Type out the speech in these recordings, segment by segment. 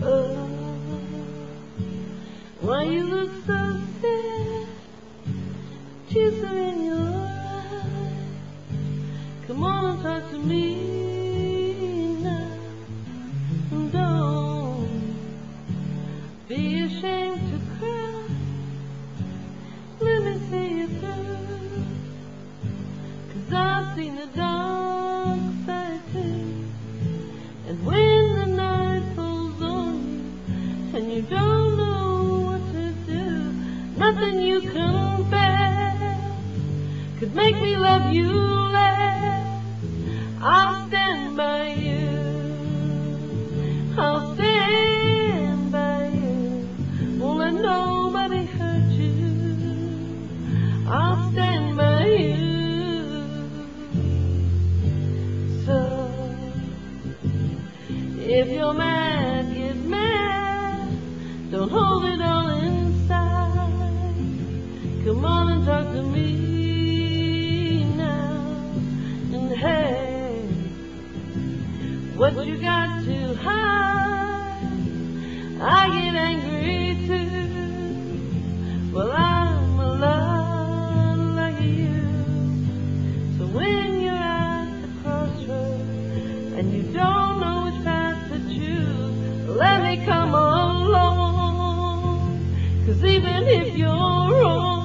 Oh, why you look so sad? Tears are in your eyes. Come on and talk to me now. Don't be ashamed to cry. Let me see you through. Cause I've seen the dark nothing you confess could make me love you less. I'll stand by you. I'll stand by you. Won't let nobody hurt you. I'll stand by you. So if you're mad, get mad. Don't hold it all inside. Come on and talk to me now. And hey, what you got to hide? I get angry too. Well, I'm like you. So when you're at the crossroads and you don't know which path to choose, let me come along. Cause even if you're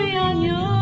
对呀牛。